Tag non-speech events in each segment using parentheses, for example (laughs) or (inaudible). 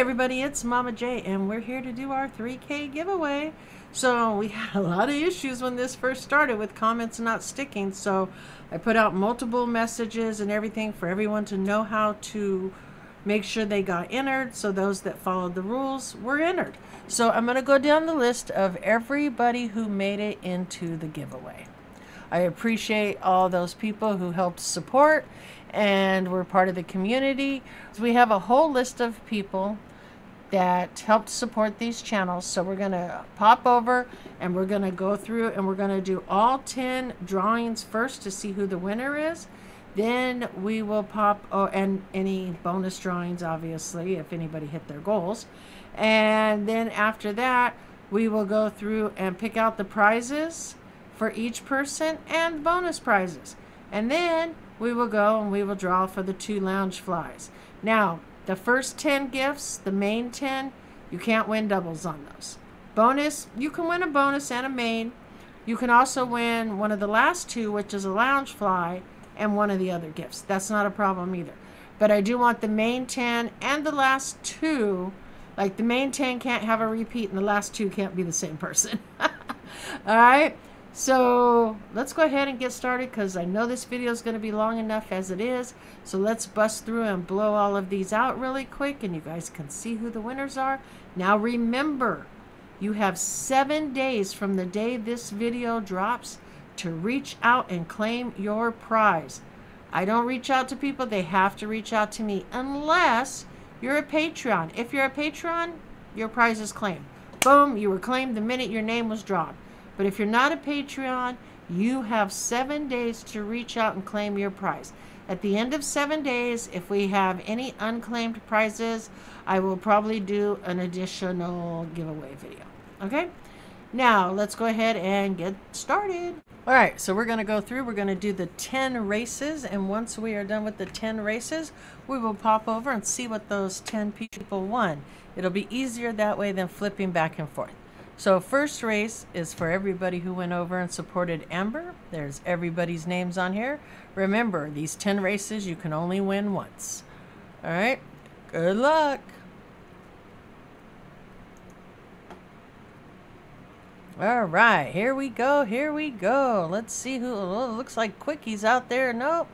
everybody, it's Mama J, and we're here to do our 3K giveaway. So we had a lot of issues when this first started with comments not sticking. So I put out multiple messages and everything for everyone to know how to make sure they got entered. So those that followed the rules were entered. So I'm going to go down the list of everybody who made it into the giveaway. I appreciate all those people who helped support and were part of the community. So we have a whole list of people that helped support these channels. So we're going to pop over and we're going to go through and we're going to do all 10 drawings first to see who the winner is. Then we will pop, oh, and any bonus drawings, obviously, if anybody hit their goals. And then after that, we will go through and pick out the prizes for each person and bonus prizes. And then we will go and we will draw for the two lounge flies. Now, the first 10 gifts, the main 10, you can't win doubles on those. Bonus, you can win a bonus and a main. You can also win one of the last two, which is a Loungefly, and one of the other gifts. That's not a problem either. But I do want the main 10 and the last two. Like the main 10 can't have a repeat and the last two can't be the same person. (laughs) All right. So let's go ahead and get started because I know this video is going to be long enough as it is. So let's bust through and blow all of these out really quick and you guys can see who the winners are. Now remember, you have seven days from the day this video drops to reach out and claim your prize. I don't reach out to people, they have to reach out to me unless you're a Patreon. If you're a Patreon, your prize is claimed. Boom, you were claimed the minute your name was drawn. But if you're not a Patreon, you have seven days to reach out and claim your prize. At the end of seven days, if we have any unclaimed prizes, I will probably do an additional giveaway video. Okay? Now, let's go ahead and get started. All right, so we're going to go through. We're going to do the 10 races. And once we are done with the 10 races, we will pop over and see what those 10 people won. It'll be easier that way than flipping back and forth. So first race is for everybody who went over and supported Amber. There's everybody's names on here. Remember, these 10 races, you can only win once. All right, good luck. All right, here we go, here we go. Let's see who, oh, looks like Quickie's out there. Nope.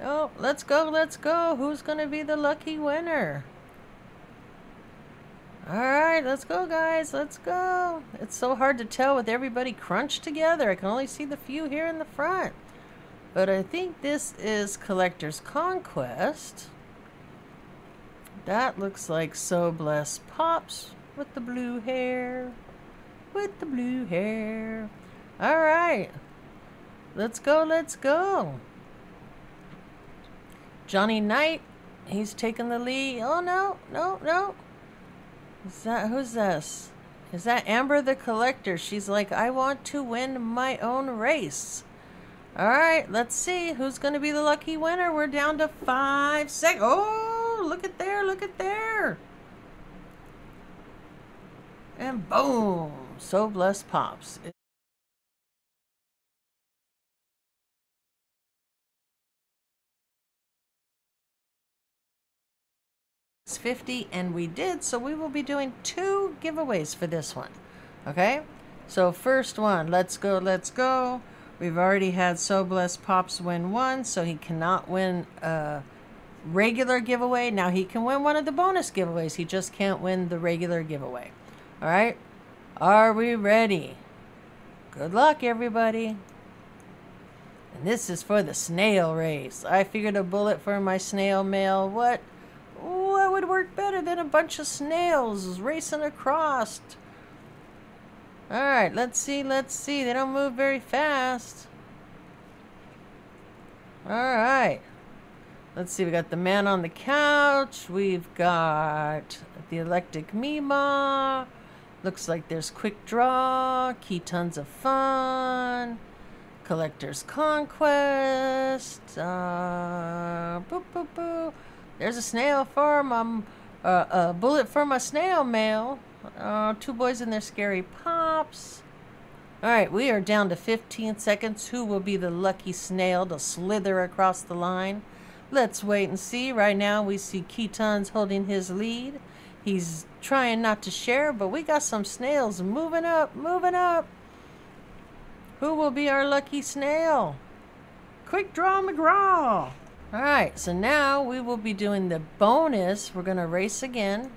Nope, let's go, let's go. Who's going to be the lucky winner? Alright, let's go guys, let's go. It's so hard to tell with everybody crunched together. I can only see the few here in the front. But I think this is Collector's Conquest. That looks like So Blessed Pops with the blue hair. With the blue hair. Alright. Let's go, let's go. Johnny Knight, he's taking the lead. Oh no, no, no. Is that who's this? Is that Amber the Collector? She's like, I want to win my own race. All right, let's see who's going to be the lucky winner. We're down to five seconds. Oh, look at there, look at there. And boom, so blessed pops. 50 and we did so we will be doing two giveaways for this one okay? So first one let's go let's go. We've already had so blessed pops win one so he cannot win a regular giveaway. Now he can win one of the bonus giveaways he just can't win the regular giveaway all right? Are we ready? Good luck everybody. And this is for the snail race. I figured a bullet for my snail mail. What would work better than a bunch of snails racing across? Alright, let's see, let's see. They don't move very fast. Alright. Let's see, we got the man on the couch. We've got the electric Mima. Looks like there's quick draw. Key tons of fun. Collector's Conquest. Uh, boop, boop, boop. There's a snail for my, uh, a bullet for my snail mail. Uh, two boys and their scary pops. Alright, we are down to 15 seconds. Who will be the lucky snail to slither across the line? Let's wait and see. Right now we see Keaton's holding his lead. He's trying not to share, but we got some snails moving up, moving up. Who will be our lucky snail? Quick Draw McGraw. All right, so now we will be doing the bonus. We're going to race again.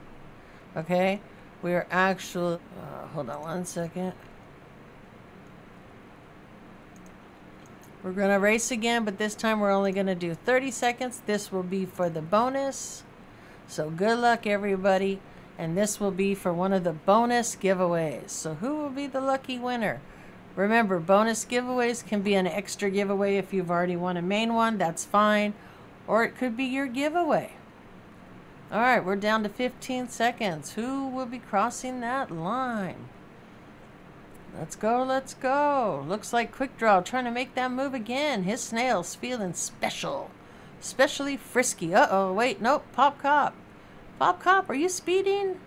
Okay, we are actually, uh, hold on one second. We're going to race again, but this time we're only going to do 30 seconds. This will be for the bonus. So good luck, everybody. And this will be for one of the bonus giveaways. So who will be the lucky winner? Remember, bonus giveaways can be an extra giveaway if you've already won a main one. That's fine. Or it could be your giveaway. All right, we're down to 15 seconds. Who will be crossing that line? Let's go, let's go. Looks like Quick Draw trying to make that move again. His snail's feeling special. Especially frisky. Uh-oh, wait, nope, Pop Cop. Pop Cop, are you speeding?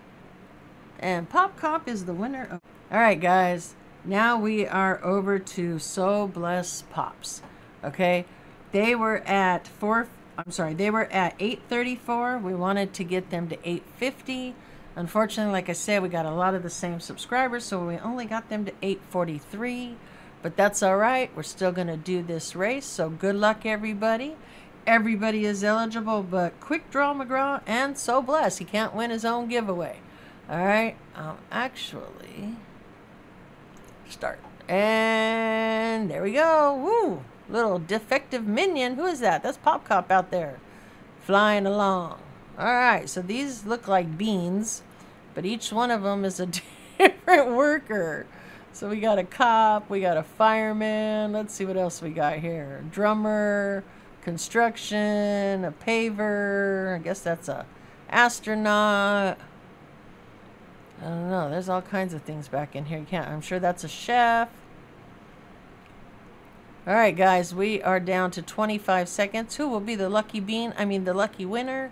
And Pop Cop is the winner of... All right, guys. Now we are over to So Bless Pops. Okay? They were at 4... I'm sorry, they were at 834. We wanted to get them to 850. Unfortunately, like I said, we got a lot of the same subscribers, so we only got them to 843. But that's all right. We're still going to do this race. So good luck, everybody. Everybody is eligible, but Quick Draw McGraw and So Bless. He can't win his own giveaway. All right. Um, actually, start. And there we go. Woo! Little defective minion. Who is that? That's Pop Cop out there flying along. Alright, so these look like beans, but each one of them is a (laughs) different worker. So we got a cop, we got a fireman, let's see what else we got here. Drummer, construction, a paver, I guess that's a astronaut. I don't know, there's all kinds of things back in here. You can't, I'm sure that's a chef. Alright guys, we are down to 25 seconds. Who will be the lucky bean? I mean the lucky winner?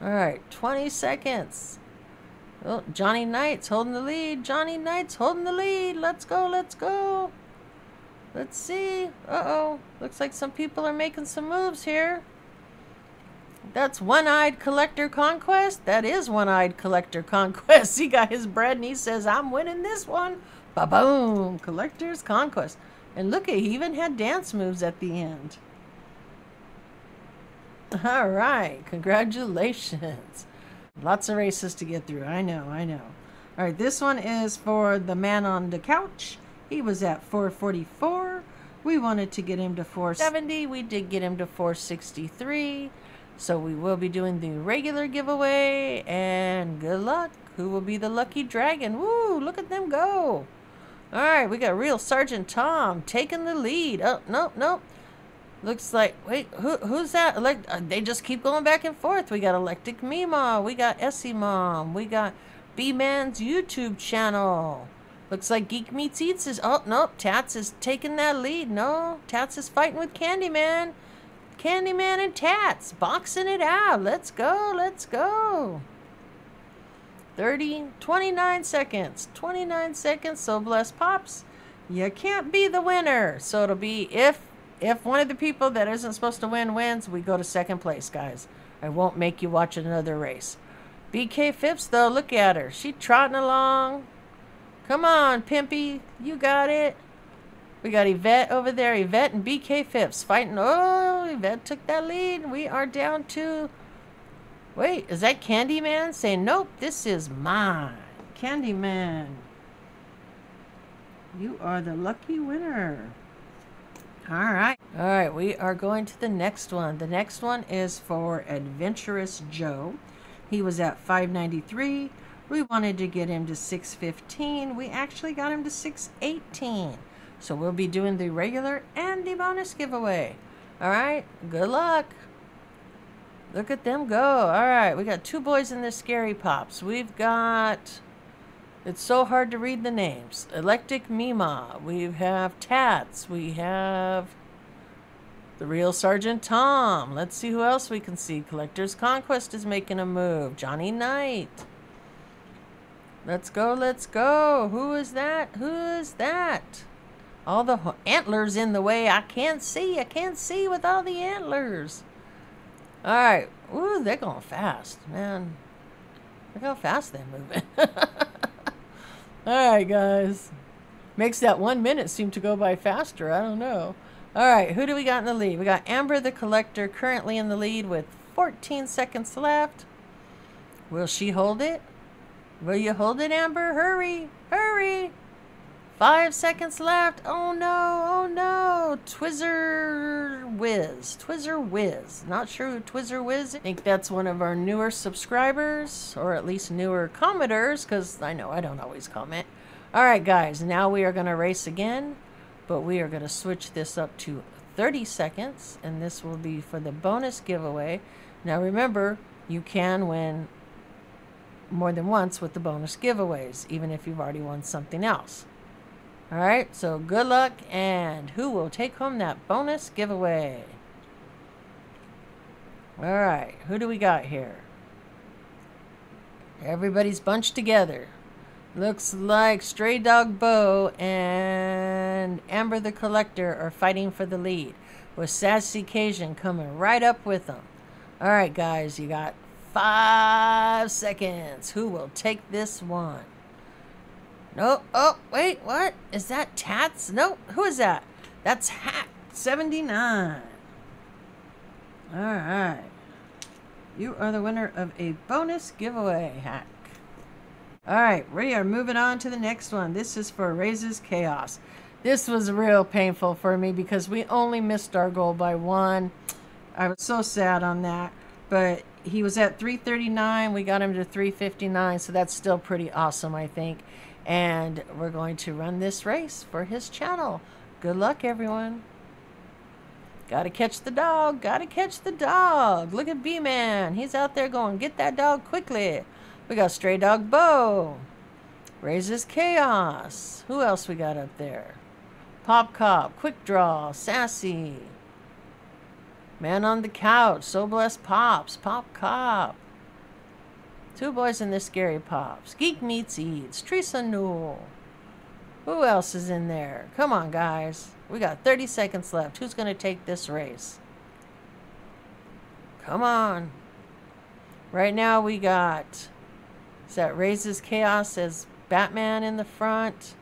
All right, 20 seconds. Oh, Johnny Knight's holding the lead. Johnny Knight's holding the lead. Let's go, let's go. Let's see. Uh-oh. Looks like some people are making some moves here. That's One-Eyed Collector Conquest. That is One-Eyed Collector Conquest. (laughs) He got his bread and he says, I'm winning this one. Ba-boom. Collector's Conquest. And look, at, he even had dance moves at the end. (laughs) All right, congratulations. Lots of races to get through. I know, I know. All right, this one is for the man on the couch. He was at 444. We wanted to get him to 470. We did get him to 463. So we will be doing the regular giveaway. And good luck. Who will be the lucky dragon? Woo, look at them go. All right, we got real Sergeant Tom taking the lead. Oh, nope, nope. Looks like wait, who who's that? Elect uh, they just keep going back and forth. We got Electric Mima, we got Essie Mom, we got B Man's YouTube channel. Looks like Geek Meets Eats is oh nope, Tats is taking that lead. No, Tats is fighting with Candyman. Candyman and Tats boxing it out. Let's go, let's go. 30, 29 seconds. 29 seconds, so bless Pops. You can't be the winner. So it'll be if if one of the people that isn't supposed to win wins, we go to second place, guys. I won't make you watch another race. BK Phipps, though, look at her. She trotting along. Come on, Pimpy. You got it. We got Yvette over there. Yvette and BK Phipps fighting. Oh, Yvette took that lead. We are down to... Wait, is that Candyman saying, nope, this is mine. Candyman. You are the lucky winner. All right. All right, we are going to the next one. The next one is for Adventurous Joe. He was at 593. We wanted to get him to 615. We actually got him to 618. So we'll be doing the regular and the bonus giveaway. All right, good luck. Look at them go. All right, we got two boys in the scary pops. We've got it's so hard to read the names. Electric Mima. We have Tats. We have the real Sergeant Tom. Let's see who else we can see. Collector's Conquest is making a move. Johnny Knight. Let's go, let's go. Who is that? Who is that? All the antlers in the way. I can't see. I can't see with all the antlers. All right. Ooh, they're going fast, man. Look how fast they're moving. (laughs) All right, guys. Makes that one minute seem to go by faster. I don't know. All right, who do we got in the lead? We got Amber the Collector currently in the lead with 14 seconds left. Will she hold it? Will you hold it, Amber? Hurry, hurry. Five seconds left. Oh no, oh no. Twizzer Whiz. Twizzer Whiz. Not sure who Twizzer Whiz is. I think that's one of our newer subscribers, or at least newer commenters, because I know I don't always comment. All right, guys, now we are going to race again, but we are going to switch this up to 30 seconds, and this will be for the bonus giveaway. Now remember, you can win more than once with the bonus giveaways, even if you've already won something else. All right, so good luck, and who will take home that bonus giveaway? All right, who do we got here? Everybody's bunched together. Looks like Stray Dog Bo and Amber the Collector are fighting for the lead, with Sassy Cajun coming right up with them. All right, guys, you got five seconds. Who will take this one? No. Oh, wait, what? Is that Tats? No. Who is that? That's Hack 79. All right. You are the winner of a bonus giveaway, Hack. All right, we are moving on to the next one. This is for Raises Chaos. This was real painful for me because we only missed our goal by one. I was so sad on that. But he was at 339. We got him to 359. So that's still pretty awesome, I think. And we're going to run this race for his channel. Good luck, everyone. Gotta catch the dog. Gotta catch the dog. Look at B-Man. He's out there going, get that dog quickly. We got Stray Dog Bo. Raises Chaos. Who else we got up there? Pop Cop, Quick Draw, Sassy. Man on the Couch, So Blessed Pops, Pop Cop. Two Boys in the Scary Pops, Geek Meets Eats, Teresa Newell. Who else is in there? Come on, guys. We got 30 seconds left. Who's going to take this race? Come on. Right now we got Is that raises chaos as Batman in the front.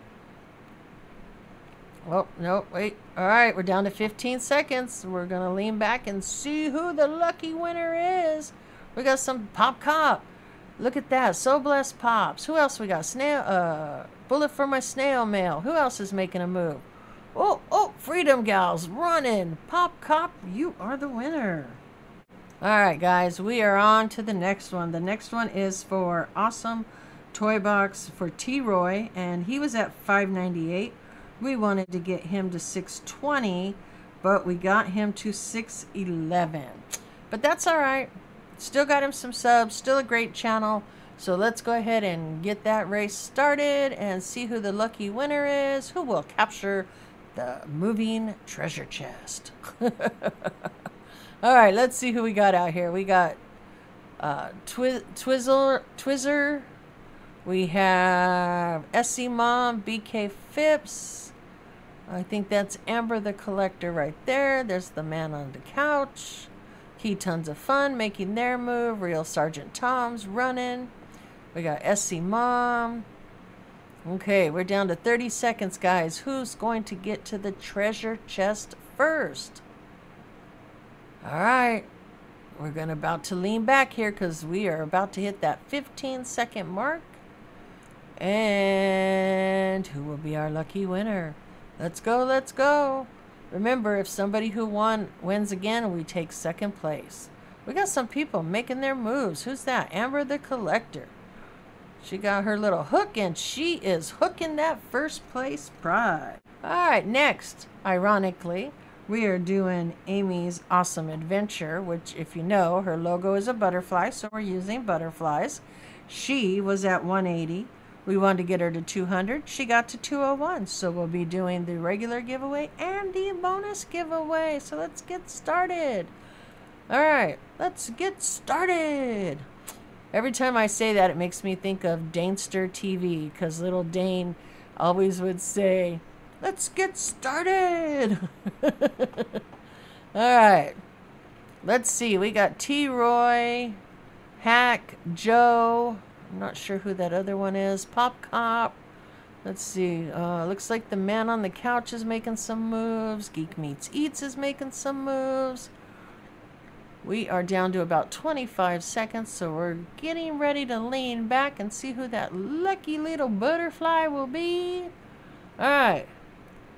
Oh, no, wait. All right, we're down to 15 seconds. We're going to lean back and see who the lucky winner is. We got some Pop Cop. Look at that. So Blessed Pops. Who else we got? Snail, uh, Bullet for my snail mail. Who else is making a move? Oh, oh, Freedom Gals running. Pop Cop, you are the winner. All right, guys, we are on to the next one. The next one is for Awesome Toy Box for T-Roy, and he was at 598. We wanted to get him to 620, but we got him to 611. But that's all right. Still got him some subs, still a great channel. So let's go ahead and get that race started and see who the lucky winner is, who will capture the moving treasure chest. (laughs) All right, let's see who we got out here. We got uh, Twi- Twizzler, Twizzer. We have SC Mom, BK Phipps. I think that's Amber the Collector right there. There's the man on the couch. Key Tons of Fun making their move. Real Sergeant Tom's running. We got SC Mom. Okay, we're down to 30 seconds, guys. Who's going to get to the treasure chest first? All right. We're going to about to lean back here because we are about to hit that 15 second mark. And who will be our lucky winner? Let's go, let's go. Remember, if somebody who won wins again, we take second place. We got some people making their moves. Who's that? Amber the Collector. She got her little hook and she is hooking that first place prize. All right, next, ironically, we are doing Amy's Awesome Adventure, which, if you know, her logo is a butterfly, so we're using butterflies. She was at 180. We wanted to get her to 200. She got to 201. So we'll be doing the regular giveaway and the bonus giveaway. So let's get started. All right, let's get started. Every time I say that, it makes me think of Danester TV because little Dane always would say, Let's get started. (laughs) All right. Let's see. We got T. Roy, Hack, Joe, I'm not sure who that other one is. Pop Cop. Let's see. Uh, looks like the man on the couch is making some moves. Geek Meets Eats is making some moves. We are down to about 25 seconds, so we're getting ready to lean back and see who that lucky little butterfly will be. All right.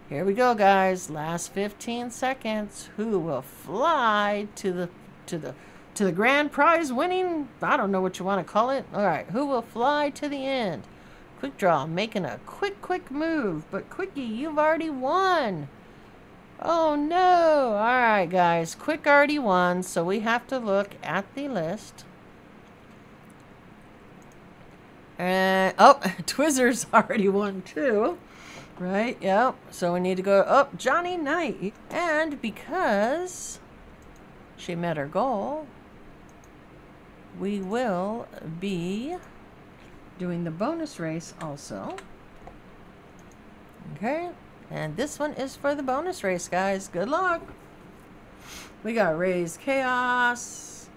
Here we go, guys. Last 15 seconds. Who will fly to the to the to the grand prize winning? I don't know what you want to call it. All right. Who will fly to the end? Quick draw, making a quick, quick move. But Quickie, you've already won. Oh no! Alright guys, Quick already won, so we have to look at the list. And, oh, (laughs) Twizzer's (laughs) already won too. Right, yep. So we need to go up oh, Johnny Knight. And because she met her goal, we will be doing the bonus race also. Okay, and this one is for the bonus race, guys. Good luck. We got Raised Chaos,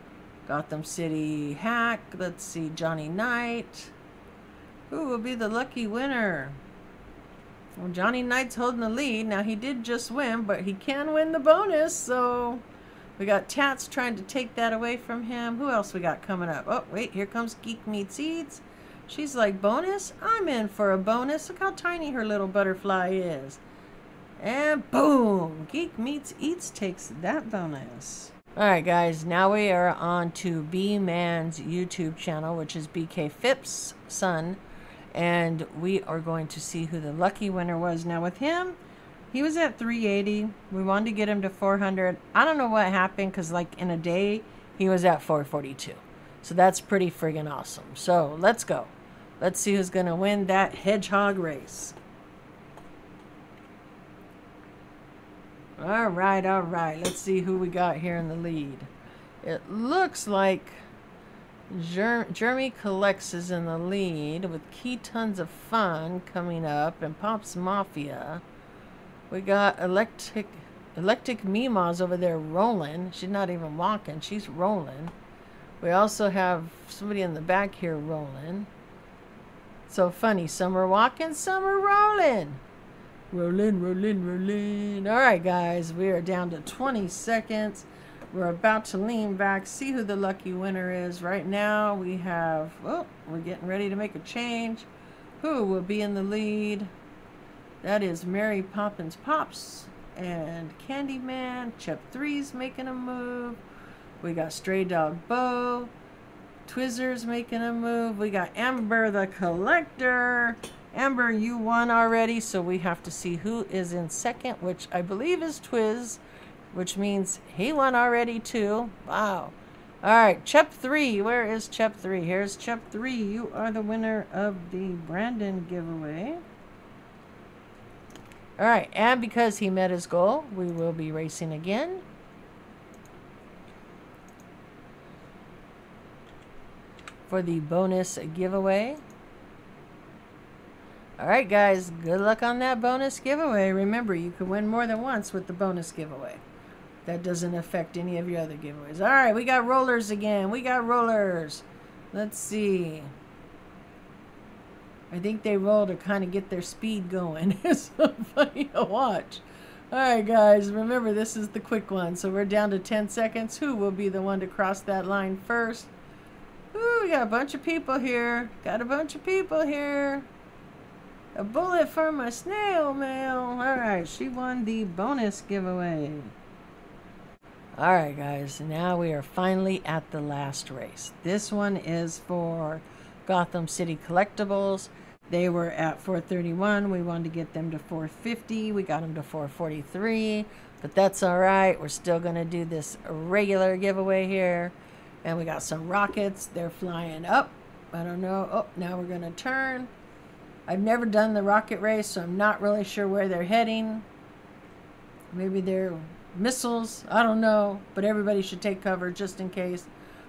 Gotham City Hack. Let's see, Johnny Knight. Who will be the lucky winner? Well, Johnny Knight's holding the lead. Now, he did just win, but he can win the bonus, so... We got Tats trying to take that away from him. Who else we got coming up? Oh, wait, here comes Geek Meets Eats. She's like, bonus? I'm in for a bonus. Look how tiny her little butterfly is. And boom! Geek Meets Eats takes that bonus. Alright guys, now we are on to B-Man's YouTube channel, which is BK Phipps' son. And we are going to see who the lucky winner was. Now with him, he was at 380. We wanted to get him to 400. I don't know what happened because like in a day, he was at 442. So that's pretty friggin' awesome. So let's go. Let's see who's going to win that hedgehog race. All right, all right. Let's see who we got here in the lead. It looks like Jer Jeremy Collects is in the lead with Key Tons of Fun coming up and Pops Mafia. We got Electric Electric Mima's over there rolling. She's not even walking. She's rolling. We also have somebody in the back here rolling. So funny. Some are walking, some are rolling. Rolling, rolling, rolling. All right, guys, we are down to 20 seconds. We're about to lean back, see who the lucky winner is. Right now, we have, oh, we're getting ready to make a change. Who will be in the lead? That is Mary Poppins Pops and Candyman. Chep 3's making a move. We got Stray Dog Bo. Twizzer's making a move. We got Amber the Collector. Amber, you won already, so we have to see who is in second, which I believe is Twiz, which means he won already too. Wow. All right, Chep 3. Where is Chep 3? Here's Chep 3. You are the winner of the Brandon giveaway. All right, and because he met his goal, we will be racing again. for the bonus giveaway. Alright guys, good luck on that bonus giveaway. Remember, you can win more than once with the bonus giveaway. That doesn't affect any of your other giveaways. Alright, we got rollers again. We got rollers. Let's see. I think they roll to kind of get their speed going. (laughs) it's so funny to watch. Alright guys, remember this is the quick one. So we're down to 10 seconds. Who will be the one to cross that line first? Ooh, we got a bunch of people here. Got a bunch of people here. A bullet for my snail mail. Alright, she won the bonus giveaway. Alright guys, now we are finally at the last race. This one is for Gotham City Collectibles. They were at 431. We wanted to get them to 450. We got them to 443. But that's alright. We're still going to do this regular giveaway here. And we got some rockets. They're flying up. I don't know. Oh, now we're going to turn. I've never done the rocket race, so I'm not really sure where they're heading. Maybe they're missiles. I don't know. But everybody should take cover just in case.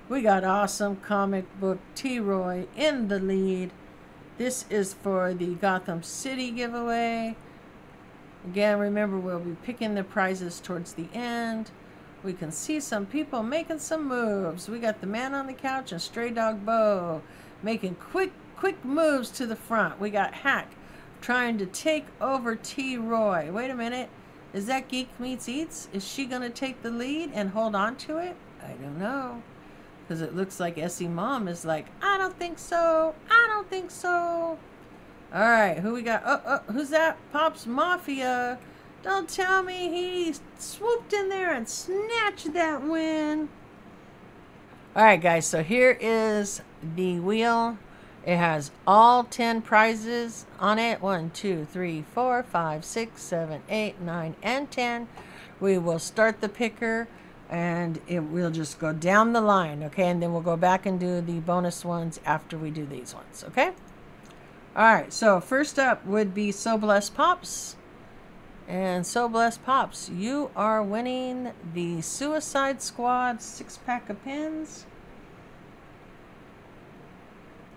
We got awesome comic book T-Roy in the lead. This is for the Gotham City giveaway. Again, remember we'll be picking the prizes towards the end. We can see some people making some moves. We got the man on the couch and Stray Dog Bo. making quick, quick moves to the front. We got Hack trying to take over T. Roy. Wait a minute. Is that Geek Meets Eats? Is she going to take the lead and hold on to it? I don't know. Because it looks like Essie Mom is like, I don't think so. I don't think so. All right, who we got? Oh, oh, who's that? Pops Mafia. Don't tell me he swooped in there and snatched that win. All right, guys, so here is the wheel. It has all 10 prizes on it. 1, 2, 3, 4, 5, 6, 7, 8, 9, and 10. We will start the picker and it will just go down the line, okay? And then we'll go back and do the bonus ones after we do these ones, okay? All right, so first up would be So Blessed Pops. And So Blessed Pops, you are winning the Suicide Squad six pack of pins.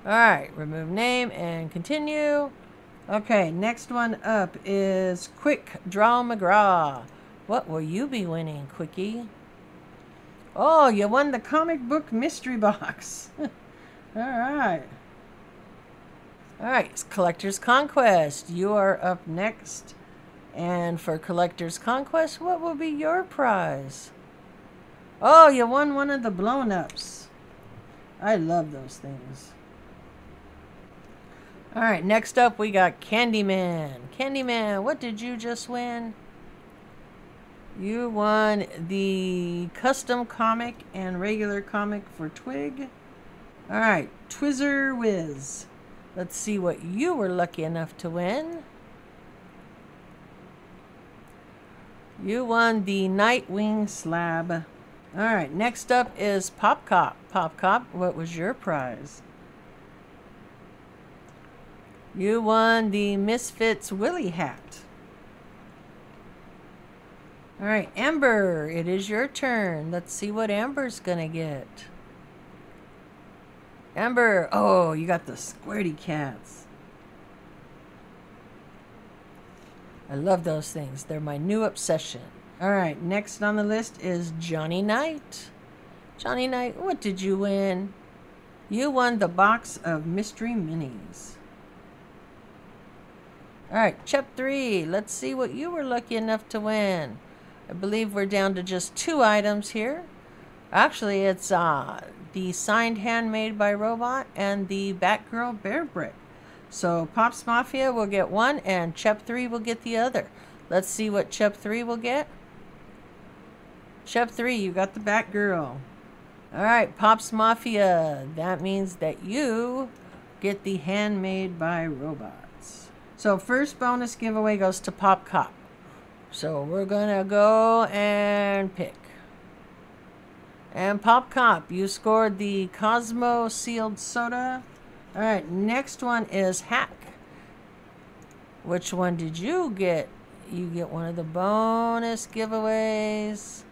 All right, remove name and continue. Okay, next one up is Quick Draw McGraw. What will you be winning, Quickie? Oh, you won the comic book mystery box. (laughs) All right. All right, it's Collector's Conquest. You are up next. And for Collector's Conquest, what will be your prize? Oh, you won one of the blown ups. I love those things. All right, next up we got Candyman. Candyman, what did you just win? You won the custom comic and regular comic for Twig. All right, Twizzer Wiz. Let's see what you were lucky enough to win. You won the Nightwing slab. All right, next up is Pop Cop. Pop Cop, what was your prize? You won the Misfits Willy hat. All right, Amber, it is your turn. Let's see what Amber's going to get. Amber, oh, you got the squirty cats. I love those things. They're my new obsession. All right, next on the list is Johnny Knight. Johnny Knight, what did you win? You won the box of mystery minis. All right, Chep 3, let's see what you were lucky enough to win. I believe we're down to just two items here. Actually, it's uh, the signed handmade by Robot and the Batgirl Bear Brick. So Pops Mafia will get one and Chep 3 will get the other. Let's see what Chep 3 will get. Chep 3, you got the Batgirl. Alright, Pops Mafia. That means that you get the handmade by robots. So first bonus giveaway goes to Pop Cop. So we're gonna go and pick. And Pop Cop, you scored the Cosmo sealed soda. All right, next one is Hack. Which one did you get? You get one of the bonus giveaways.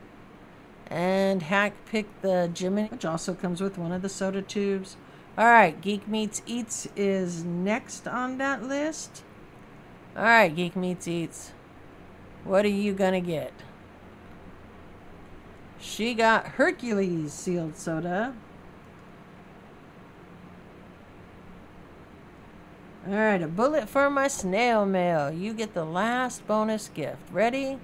And Hack picked the Jiminy, which also comes with one of the soda tubes. All right, Geek Meets Eats is next on that list. All right, Geek Meets Eats. What are you gonna get? She got Hercules sealed soda. Alright, a bullet for my snail mail. You get the last bonus gift. Ready?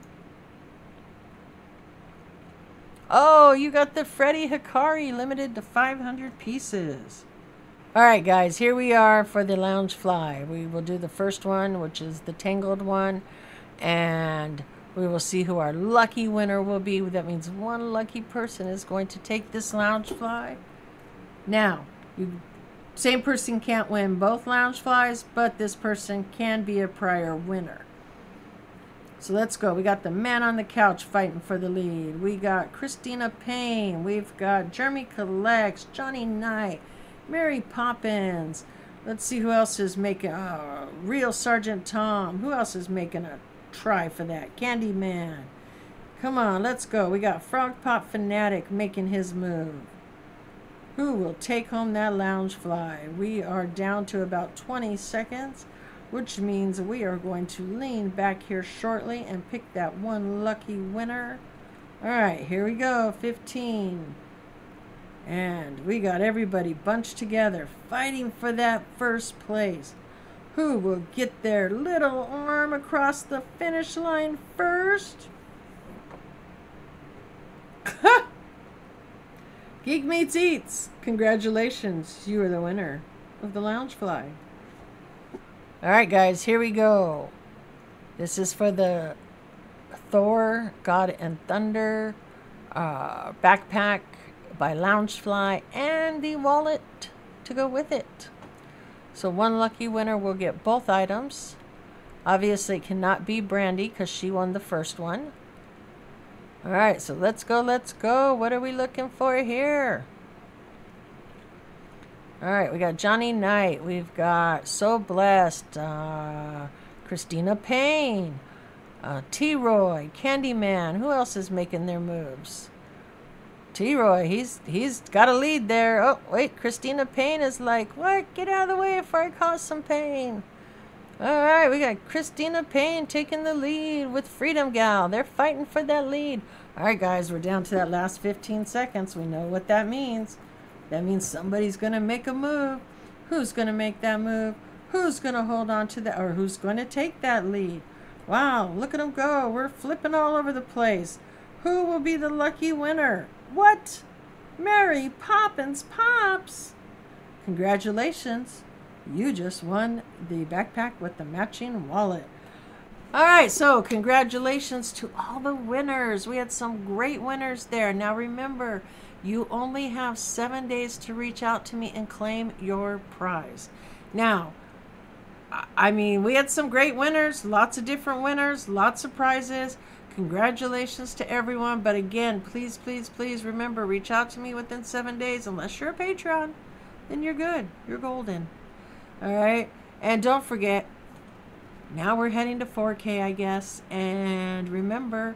Oh, you got the Freddy Hikari limited to 500 pieces. Alright guys, here we are for the Loungefly. We will do the first one, which is the Tangled one and we will see who our lucky winner will be. That means one lucky person is going to take this Loungefly. Now, you, same person can't win both lounge flies, but this person can be a prior winner. So let's go. We got the man on the couch fighting for the lead. We got Christina Payne. We've got Jeremy Collects, Johnny Knight, Mary Poppins. Let's see who else is making. Uh, Real Sergeant Tom. Who else is making a try for that. Candyman. Come on, let's go. We got Frog Pop Fanatic making his move. Who will take home that Loungefly? We are down to about 20 seconds, which means we are going to lean back here shortly and pick that one lucky winner. All right, here we go. 15, And we got everybody bunched together, fighting for that first place. Who will get their little arm across the finish line first? (laughs) Geek Meets Eats! Congratulations, you are the winner of the Loungefly. Alright, guys, here we go. This is for the Thor, God and Thunder uh, backpack by Loungefly and the wallet to go with it. So one lucky winner will get both items. Obviously, it cannot be Brandy because she won the first one. All right, so let's go, let's go. What are we looking for here? All right, we got Johnny Knight. We've got So Blessed, uh, Christina Payne, uh, T-Roy, Candyman. Who else is making their moves? T-Roy, he's he's got a lead there. Oh, wait, Christina Payne is like, what? Get out of the way before I cause some pain. All right, we got Christina Payne taking the lead with Freedom Gal. They're fighting for that lead. All right, guys, we're down to that last 15 seconds. We know what that means. That means somebody's going to make a move. Who's going to make that move? Who's going to hold on to that, or who's going to take that lead? Wow, look at them go. We're flipping all over the place. Who will be the lucky winner? What? Mary Poppins Pops! Congratulations. You just won the backpack with the matching wallet. All right, so congratulations to all the winners. We had some great winners there. Now remember, you only have seven days to reach out to me and claim your prize. Now, I mean, we had some great winners, lots of different winners, lots of prizes. Congratulations to everyone. But again, please, please, please remember, reach out to me within seven days. Unless you're a Patreon, then you're good. You're golden. All right. And don't forget, now we're heading to 4K, I guess. And remember,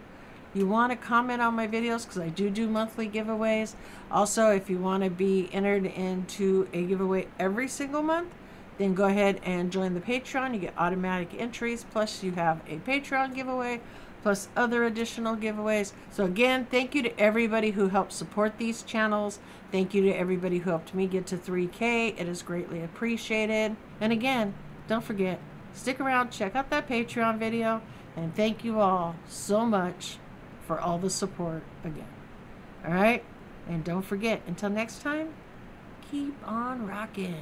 you want to comment on my videos because I do do monthly giveaways. Also, if you want to be entered into a giveaway every single month, then go ahead and join the Patreon. You get automatic entries, plus you have a Patreon giveaway, plus other additional giveaways. So again, thank you to everybody who helped support these channels. Thank you to everybody who helped me get to 3K. It is greatly appreciated. And again, don't forget, stick around, check out that Patreon video, and thank you all so much for all the support again. All right? And don't forget, until next time, keep on rocking.